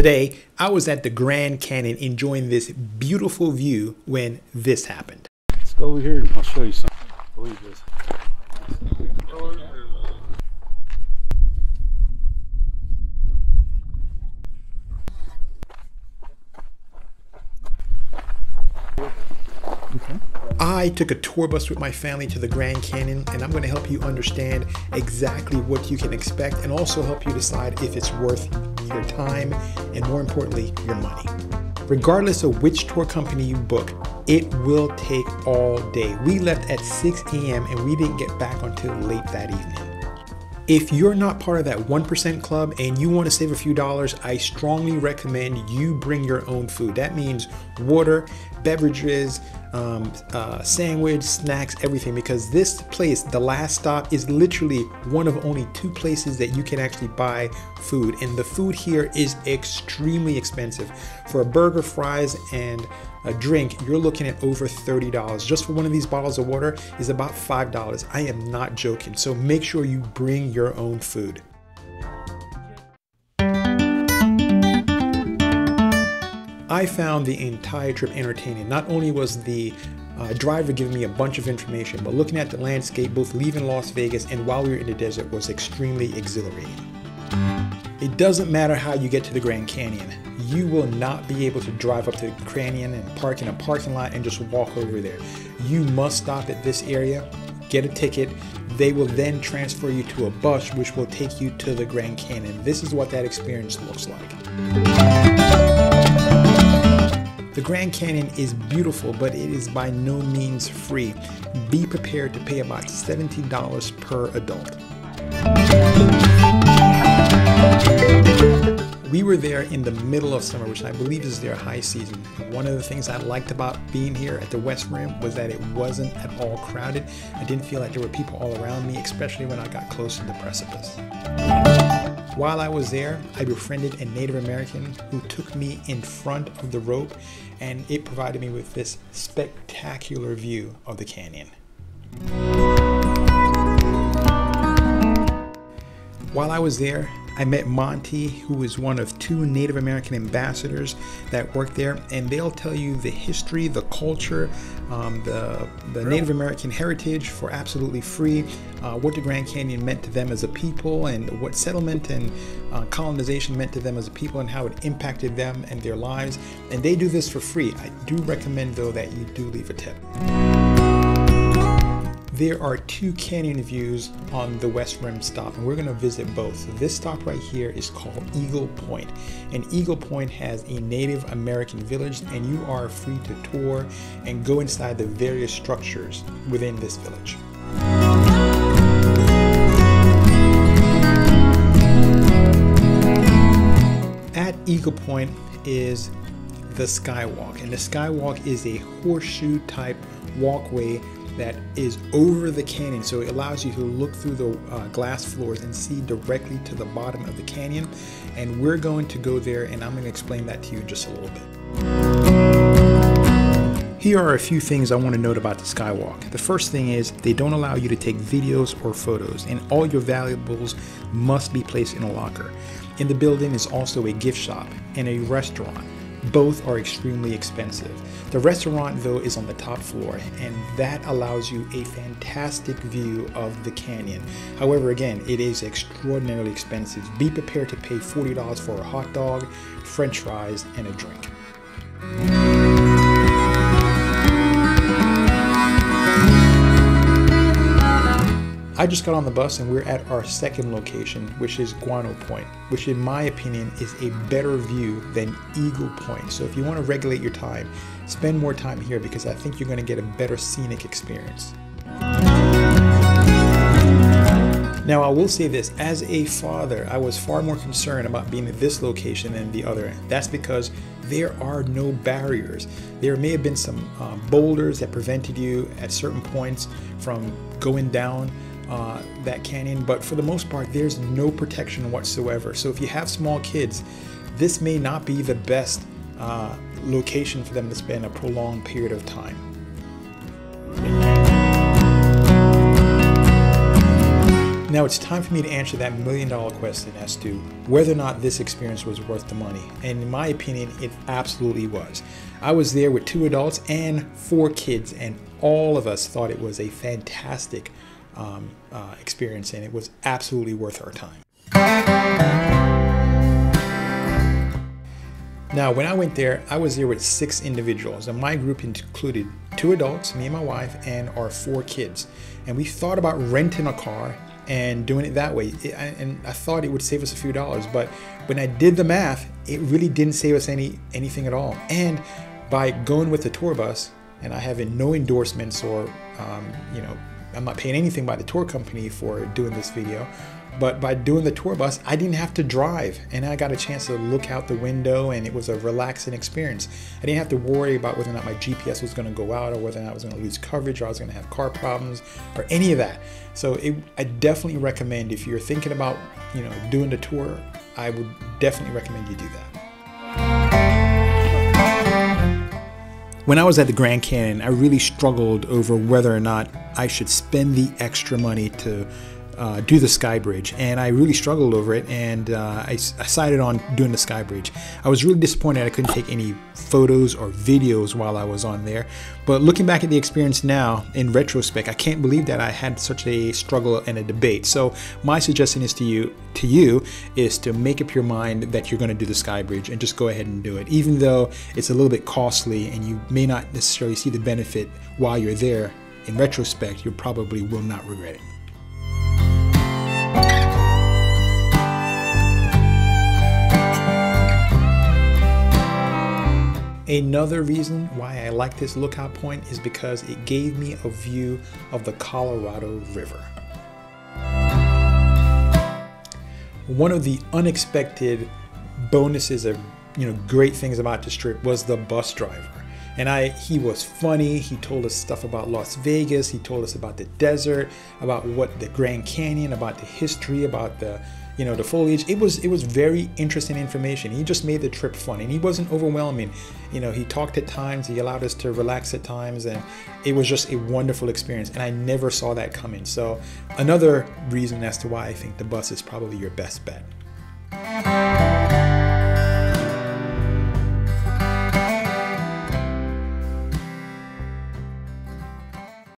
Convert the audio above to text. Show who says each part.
Speaker 1: Today, I was at the Grand Canyon enjoying this beautiful view when this happened.
Speaker 2: Let's go over here and I'll show you something. Believe this.
Speaker 1: I took a tour bus with my family to the Grand Canyon, and I'm going to help you understand exactly what you can expect and also help you decide if it's worth your time and, more importantly, your money. Regardless of which tour company you book, it will take all day. We left at 6 a.m. and we didn't get back until late that evening. If you're not part of that 1% club and you want to save a few dollars, I strongly recommend you bring your own food. That means water, beverages, um, uh, sandwich, snacks, everything. Because this place, the last stop, is literally one of only two places that you can actually buy food. And the food here is extremely expensive. For a burger, fries, and a drink, you're looking at over $30. Just for one of these bottles of water is about $5. I am not joking. So make sure you bring your own food. I found the entire trip entertaining. Not only was the uh, driver giving me a bunch of information, but looking at the landscape, both leaving Las Vegas and while we were in the desert, was extremely exhilarating. It doesn't matter how you get to the Grand Canyon. You will not be able to drive up to the canyon and park in a parking lot and just walk over there. You must stop at this area, get a ticket. They will then transfer you to a bus which will take you to the Grand Canyon. This is what that experience looks like. The Grand Canyon is beautiful, but it is by no means free. Be prepared to pay about $70 per adult. We were there in the middle of summer, which I believe is their high season. One of the things I liked about being here at the West Rim was that it wasn't at all crowded. I didn't feel like there were people all around me, especially when I got close to the precipice. While I was there, I befriended a Native American who took me in front of the rope and it provided me with this spectacular view of the canyon. While I was there, I met Monty, who is one of two Native American ambassadors that work there, and they'll tell you the history, the culture, um, the, the Native American heritage for absolutely free, uh, what the Grand Canyon meant to them as a people, and what settlement and uh, colonization meant to them as a people, and how it impacted them and their lives. And they do this for free. I do recommend, though, that you do leave a tip there are two canyon views on the West Rim stop, and we're going to visit both. This stop right here is called Eagle Point, and Eagle Point has a Native American village, and you are free to tour and go inside the various structures within this village. At Eagle Point is the Skywalk, and the Skywalk is a horseshoe type walkway that is over the canyon. So it allows you to look through the uh, glass floors and see directly to the bottom of the canyon. And we're going to go there and I'm going to explain that to you in just a little bit. Here are a few things I want to note about the Skywalk. The first thing is they don't allow you to take videos or photos and all your valuables must be placed in a locker. In the building is also a gift shop and a restaurant. Both are extremely expensive. The restaurant, though, is on the top floor, and that allows you a fantastic view of the canyon. However, again, it is extraordinarily expensive. Be prepared to pay $40 for a hot dog, french fries, and a drink. I just got on the bus and we're at our second location, which is Guano Point, which in my opinion is a better view than Eagle Point. So if you want to regulate your time, spend more time here because I think you're going to get a better scenic experience. Now, I will say this as a father, I was far more concerned about being at this location than the other. That's because there are no barriers. There may have been some um, boulders that prevented you at certain points from going down uh, that canyon, but for the most part, there's no protection whatsoever. So if you have small kids, this may not be the best uh, location for them to spend a prolonged period of time. Now it's time for me to answer that million dollar question as to whether or not this experience was worth the money. And in my opinion, it absolutely was. I was there with two adults and four kids, and all of us thought it was a fantastic um, uh, experience and it was absolutely worth our time. Now, when I went there, I was there with six individuals, and my group included two adults, me and my wife, and our four kids. And we thought about renting a car and doing it that way. And I thought it would save us a few dollars, but when I did the math, it really didn't save us any anything at all. And by going with the tour bus, and I having no endorsements or, um, you know, I'm not paying anything by the tour company for doing this video, but by doing the tour bus, I didn't have to drive and I got a chance to look out the window and it was a relaxing experience. I didn't have to worry about whether or not my GPS was gonna go out or whether or not I was gonna lose coverage or I was gonna have car problems or any of that. So it, I definitely recommend if you're thinking about, you know, doing the tour, I would definitely recommend you do that. When I was at the Grand Canyon, I really struggled over whether or not I should spend the extra money to uh, do the sky bridge and I really struggled over it and uh, I, I decided on doing the sky bridge. I was really disappointed I couldn't take any photos or videos while I was on there but looking back at the experience now in retrospect I can't believe that I had such a struggle and a debate so my suggestion is to you to you is to make up your mind that you're going to do the sky bridge and just go ahead and do it even though it's a little bit costly and you may not necessarily see the benefit while you're there in retrospect you probably will not regret it. Another reason why I like this lookout point is because it gave me a view of the Colorado River. One of the unexpected bonuses of you know great things about this trip was the bus driver. And I he was funny. He told us stuff about Las Vegas. He told us about the desert, about what the Grand Canyon, about the history, about the you know the foliage. It was it was very interesting information. He just made the trip fun and he wasn't overwhelming. You know he talked at times. He allowed us to relax at times and it was just a wonderful experience and i never saw that coming. So another reason as to why i think the bus is probably your best bet